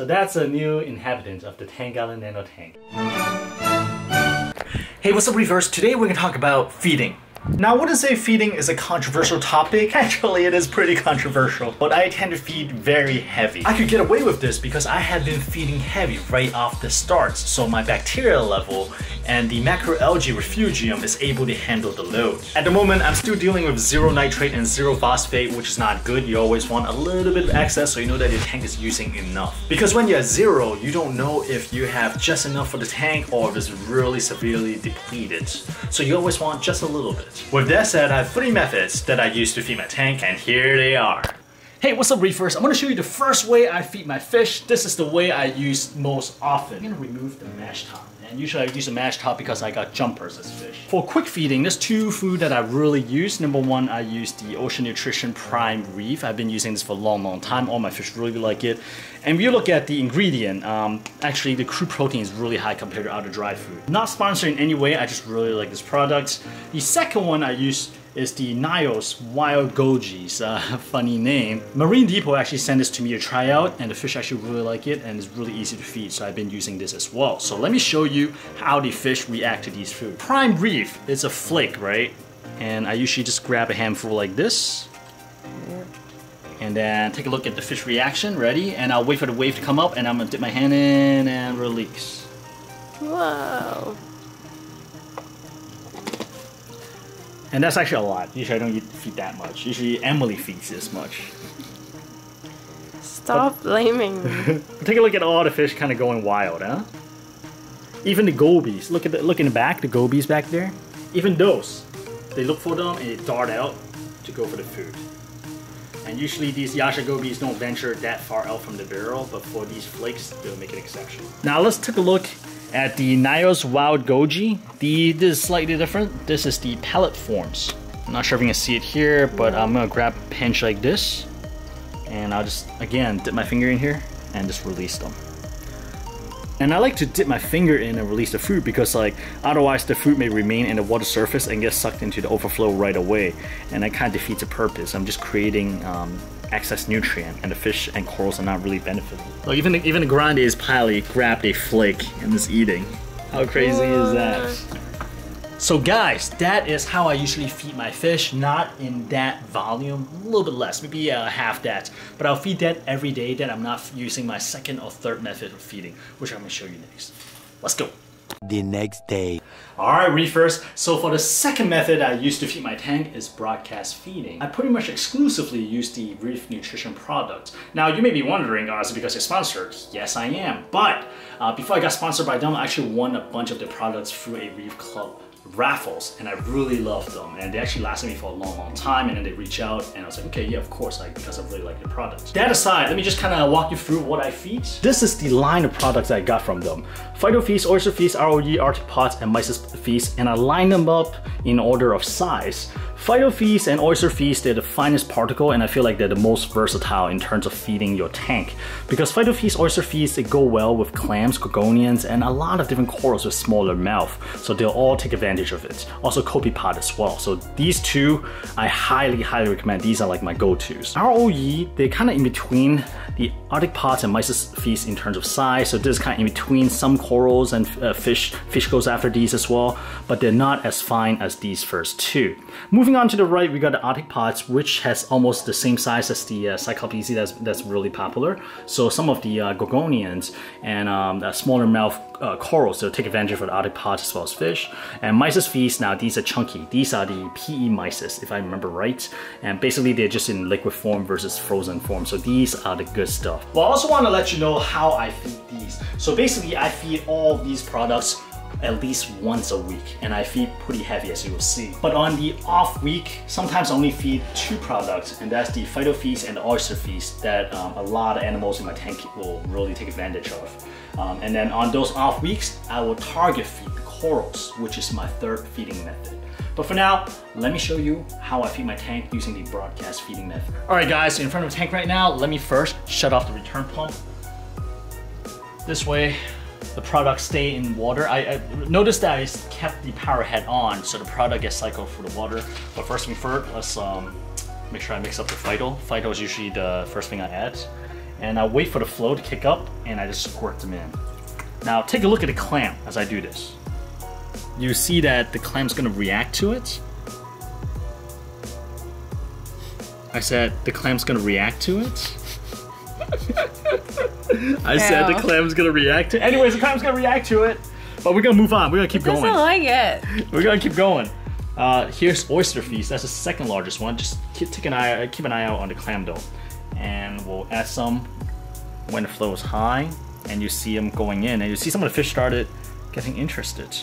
So that's a new inhabitant of the 10 gallon nano tank. Hey, what's up reefers? Today we're gonna talk about feeding. Now, I wouldn't say feeding is a controversial topic. Actually, it is pretty controversial. But I tend to feed very heavy. I could get away with this because I have been feeding heavy right off the start. So my bacterial level and the macroalgae refugium is able to handle the load. At the moment, I'm still dealing with zero nitrate and zero phosphate, which is not good. You always want a little bit of excess so you know that your tank is using enough. Because when you're at zero, you don't know if you have just enough for the tank or if it's really severely depleted. So you always want just a little bit. With that said, I have three methods that I use to feed my tank and here they are. Hey, what's up reefers? I'm gonna show you the first way I feed my fish. This is the way I use most often. I'm gonna remove the mash top. And usually I use a mash top because I got jumpers as fish. For quick feeding, there's two food that I really use. Number one, I use the Ocean Nutrition Prime Reef. I've been using this for a long, long time. All my fish really like it. And if you look at the ingredient, um, actually the crude protein is really high compared to other dry food. Not sponsored in any way, I just really like this product. The second one I use is the NYOS Wild Goji's, uh, funny name. Marine Depot actually sent this to me to try out and the fish actually really like it and it's really easy to feed so I've been using this as well. So let me show you how the fish react to these food. Prime Reef is a flake, right? And I usually just grab a handful like this and then take a look at the fish reaction, ready? And I'll wait for the wave to come up and I'm gonna dip my hand in and release. Whoa. And that's actually a lot. Usually I don't eat, feed that much. Usually Emily feeds this much. Stop blaming me. Take a look at all the fish kind of going wild, huh? Even the gobies. Look at the look in the back, the gobies back there. Even those, they look for them and they dart out to go for the food. And usually these Yasha gobies don't venture that far out from the barrel, but for these flakes, they'll make an exception. Now let's take a look at the NYOS Wild Goji. The, this is slightly different. This is the pellet forms. I'm not sure if you can see it here, but I'm gonna grab a pinch like this. And I'll just, again, dip my finger in here and just release them. And I like to dip my finger in and release the fruit because like otherwise the fruit may remain in the water surface and get sucked into the overflow right away and that kind of defeats the purpose. I'm just creating um, excess nutrient and the fish and corals are not really benefiting. Look, even the, even the grande is piley grabbed a flake and is eating. How crazy is that? So guys, that is how I usually feed my fish, not in that volume, a little bit less, maybe uh, half that. But I'll feed that every day that I'm not using my second or third method of feeding, which I'm gonna show you next. Let's go. The next day. Alright reefers, so for the second method I use to feed my tank is broadcast feeding. I pretty much exclusively use the Reef Nutrition product. Now you may be wondering, oh, is it because it's sponsored? Yes I am, but uh, before I got sponsored by them, I actually won a bunch of the products through a Reef Club raffles and I really loved them and they actually lasted me for a long long time and then they reach out and I was like okay yeah of course like because I really like the product. That aside let me just kind of walk you through what I feed. This is the line of products I got from them. Phyto Feast, Oyster Feast, ROE, Arctic Pods and Mysis Feast and I line them up in order of size. Phyto Feast and Oyster Feast, they're the finest particle and I feel like they're the most versatile in terms of feeding your tank. Because Phyto Feast, Oyster Feast, they go well with clams, gorgonians, and a lot of different corals with smaller mouth. So they'll all take advantage of it. Also copepod as well. So these two, I highly, highly recommend. These are like my go-tos. ROE, they're kind of in between the Arctic Pods and Mysis in terms of size. So this is kind of in between some corals and uh, fish. Fish goes after these as well, but they're not as fine as these first two. Moving on to the right, we got the Arctic Pods, which has almost the same size as the uh, that's, that's really popular. So some of the uh, Gorgonians and um, the smaller mouth uh, corals, they'll take advantage of the Arctic Pods as well as fish. And Mysis Feast, now these are chunky. These are the PE Mysis, if I remember right. And basically they're just in liquid form versus frozen form. So these are the good stuff. Well, I also want to let you know how I feed these. So basically I feed all these products at least once a week and I feed pretty heavy as you will see. But on the off week, sometimes I only feed two products and that's the Phyto Feast and the Oyster Feast that um, a lot of animals in my tank will really take advantage of. Um, and then on those off weeks, I will target feed the corals, which is my third feeding method. But for now, let me show you how I feed my tank using the broadcast feeding method. All right guys, in front of the tank right now, let me first shut off the return pump. This way, the product stay in water. I, I noticed that I kept the power head on so the product gets cycled through the water. But first thing first, let's um, make sure I mix up the Phyto. Phyto is usually the first thing I add. and I wait for the flow to kick up and I just squirt them in. Now take a look at the clam as I do this. You see that the clam's gonna react to it. I said the clam's gonna react to it. I said the clam's gonna react to Anyways, the clam's gonna react to it. But we're gonna move on. We're gonna keep going. like it. We're gonna keep going. Uh, here's oyster feast. That's the second largest one. Just keep, take an eye, keep an eye out on the clam dough, and we'll add some when the flow is high, and you see them going in, and you see some of the fish started getting interested.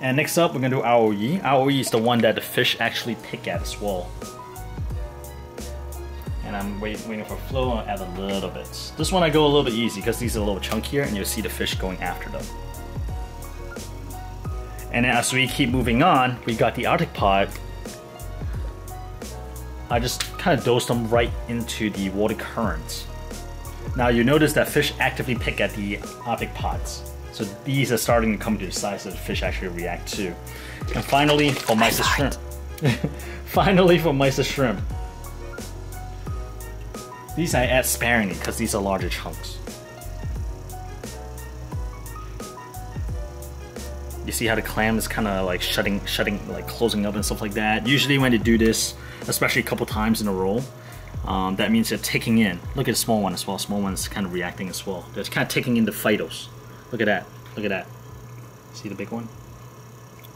And next up, we're gonna do aoi. Aoi is the one that the fish actually pick at as well. And I'm wait, waiting for flow. I'll add a little bit. This one I go a little bit easy because these are a little chunkier, and you'll see the fish going after them. And then as we keep moving on, we got the Arctic pod. I just kind of dose them right into the water current. Now you notice that fish actively pick at the Arctic pods. So these are starting to come to the size that the fish actually react to. And finally, for mysis shrimp. finally, for mysis shrimp. These I add sparingly because these are larger chunks. You see how the clam is kind of like shutting, shutting, like closing up and stuff like that. Usually when they do this, especially a couple times in a row, um, that means they're taking in. Look at the small one as well. Small one's kind of reacting as well. They're kind of taking in the phytos. Look at that. Look at that. See the big one?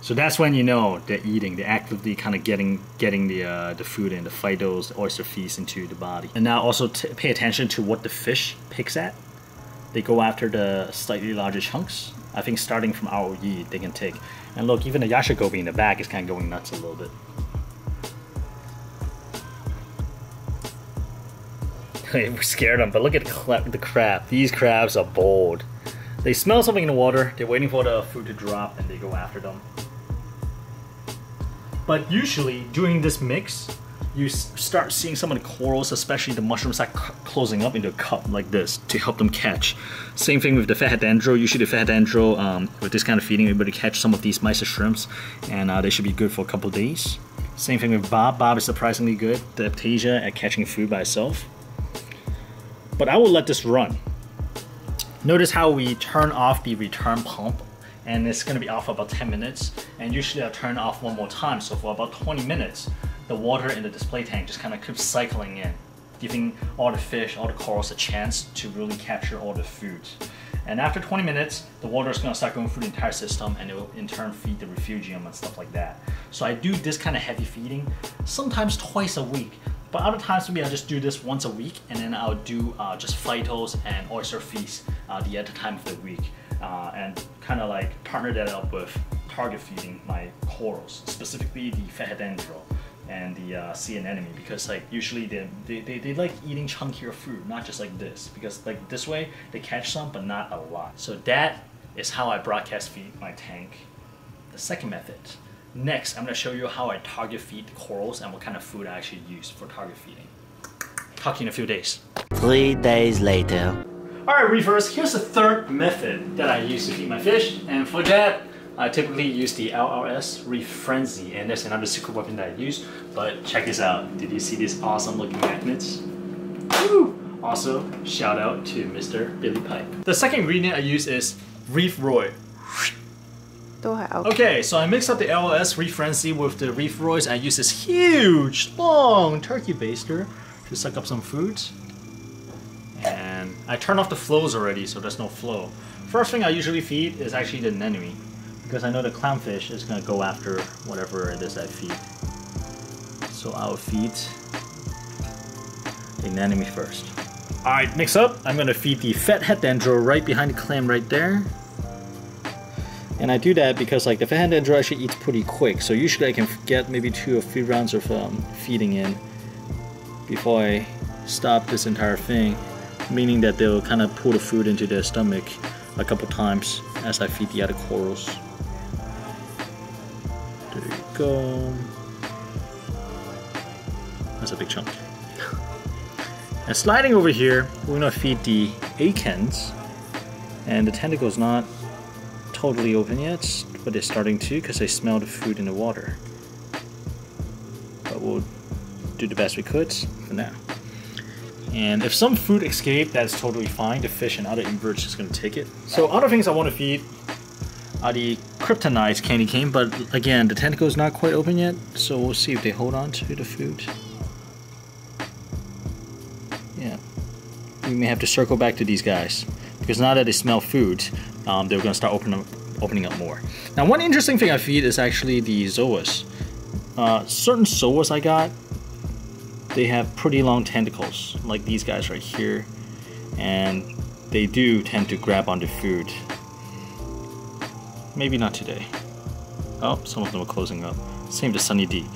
So that's when you know they're eating. They're actively kind of getting getting the uh, the food in, the phytos, the oyster feast into the body. And now also pay attention to what the fish picks at. They go after the slightly larger chunks. I think starting from ROE, they can take. And look, even the yashagobi in the back is kind of going nuts a little bit. we scared them, but look at the, the crab. These crabs are bold. They smell something in the water, they're waiting for the food to drop, and they go after them. But usually, during this mix, you start seeing some of the corals, especially the mushrooms, start closing up into a cup like this to help them catch. Same thing with the fathead dendro. Usually, the fathead dendro, um, with this kind of feeding, able to catch some of these mysis shrimps, and uh, they should be good for a couple days. Same thing with Bob. Bob is surprisingly good, the aiptasia, at catching food by itself. But I will let this run. Notice how we turn off the return pump and it's gonna be off for about 10 minutes. And usually I'll turn off one more time. So for about 20 minutes, the water in the display tank just kind of keeps cycling in, giving all the fish, all the corals a chance to really capture all the food. And after 20 minutes, the water is gonna start going through the entire system and it will in turn feed the refugium and stuff like that. So I do this kind of heavy feeding, sometimes twice a week. But other times maybe I'll just do this once a week and then I'll do uh, just phytos and oyster feast uh, the other time of the week. Uh, and kind of like partner that up with target feeding my corals, specifically the fathead dendro and the uh, sea anemone because like usually they, they, they, they like eating chunkier food, not just like this because like this way they catch some but not a lot. So that is how I broadcast feed my tank. The second method. Next, I'm gonna show you how I target feed the corals and what kind of food I actually use for target feeding. Talk to you in a few days. Three days later. Alright, reefers, here's the third method that I use to feed my fish, and for that, I typically use the LRS Reef Frenzy, and that's another secret weapon that I use, but check this out. Did you see these awesome looking magnets? Woo! Also, shout out to Mr. Billy Pipe. The second ingredient I use is Reef-Roids. OK。Okay, so I mix up the LRS Reef Frenzy with the Reef-Roids. I use this huge, long turkey baster to suck up some food. I turn off the flows already, so there's no flow. First thing I usually feed is actually the anemone, because I know the clownfish is gonna go after whatever it is I feed. So I'll feed the anemone first. Alright, mix up. I'm gonna feed the fathead dendro right behind the clam right there. And I do that because like the fathead dendro actually eats pretty quick, so usually I can get maybe two or three rounds of um, feeding in before I stop this entire thing, meaning that they'll kind of pull the food into their stomach a couple times as I feed the other corals. There you go. That's a big chunk. And sliding over here, we're gonna feed the acants, and the tentacle's not totally open yet, but they're starting to because they smell the food in the water. But we'll do the best we could for now. And if some food escape, that's totally fine. The fish and other inverts just gonna take it. So other things I want to feed are the kryptonite candy cane, but again, the tentacle is not quite open yet, so we'll see if they hold on to the food. Yeah, we may have to circle back to these guys because now that they smell food, um, they're gonna start opening up, opening up more. Now, one interesting thing I feed is actually the zoas. Uh, certain zoas I got, they have pretty long tentacles, like these guys right here, and they do tend to grab onto food. Maybe not today. Oh, some of them are closing up. Same to Sunny D.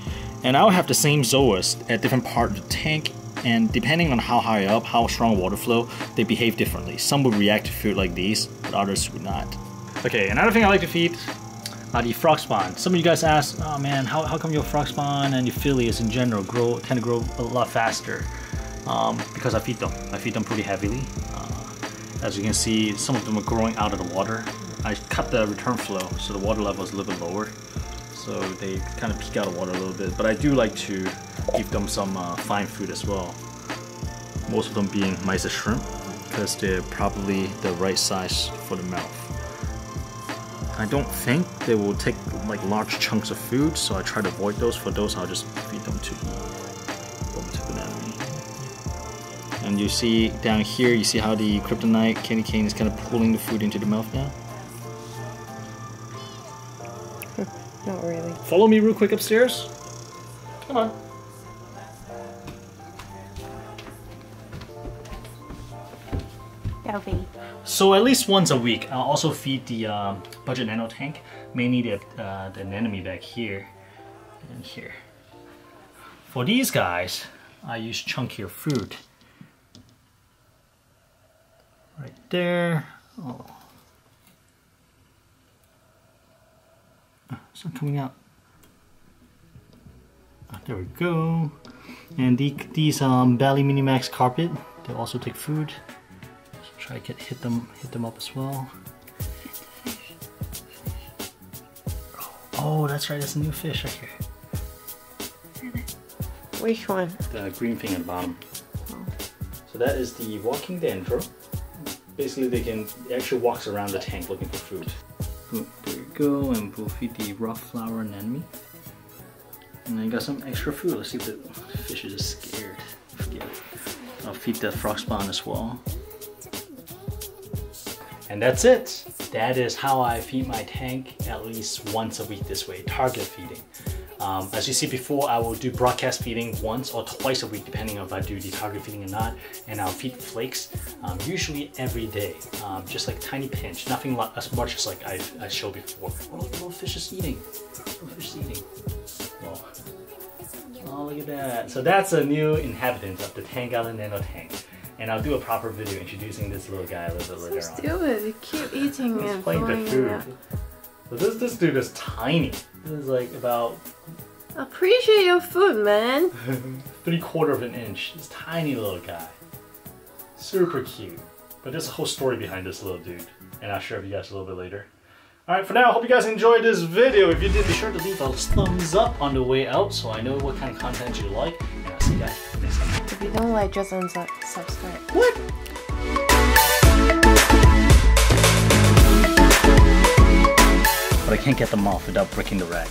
And I'll have the same zoas at different part of the tank, and depending on how high up, how strong water flow, they behave differently. Some will react to food like these, but others would not. Okay, another thing I like to feed are the frog spawn. Some of you guys ask, oh man, how, how come your frog spawn and your phillies in general grow tend to grow a lot faster? Um, because I feed them. I feed them pretty heavily. Uh, as you can see, some of them are growing out of the water. I cut the return flow so the water level is a little bit lower. So they kind of peek out of water a little bit. But I do like to give them some uh, fine food as well. Most of them being mysis shrimp because they're probably the right size for the mouth. I don't think they will take like large chunks of food, so I try to avoid those. For those, I'll just feed them to over to. And you see down here, you see how the kryptonite candy cane is kind of pulling the food into the mouth now. Not really. Follow me real quick upstairs. Come on. Delphi. So at least once a week, I'll also feed the um, budget nano tank, mainly the uh, the anemone back here and here. For these guys, I use chunkier food. Right there. Oh. Ah, It's not coming out. Ah, there we go. And the, these um, Bally Minimax carpet, they also take food. So try to get hit them hit them up as well. Oh, that's right. That's a new fish right here. Which one? The green thing at the bottom. Oh. So that is the walking dendro. Basically, they can it actually walks around the tank looking for food. Boom, there you go, and we'll feed the rock flower anemone. And then got some extra food. Let's see if the fish is just scared. Yeah. I'll feed the frog spawn as well. And that's it. That is how I feed my tank at least once a week this way, target feeding. Um, as you see before, I will do broadcast feeding once or twice a week, depending on if I do the target feeding or not. And I'll feed flakes, um, usually every day, um, just like tiny pinch, nothing like, as much as like I, I showed before. Oh, little fish is eating. Little fish is eating. Oh. oh, look at that. So that's a new inhabitant of the Tangala Nano Tank. And I'll do a proper video introducing this little guy a little bit later on. Stupid. You keep eating He's and playing the food. out. So this this dude is tiny. This is like about Appreciate your food, man. three quarter of an inch. This tiny little guy. Super cute. But there's a whole story behind this little dude. And I'll share with you guys a little bit later. Alright, for now, I hope you guys enjoyed this video. If you did, be sure to leave a thumbs up on the way out so I know what kind of content you like. And I'll see you guys next time. If you don't like, just unsubscribe. What? But I can't get them off without breaking the rack.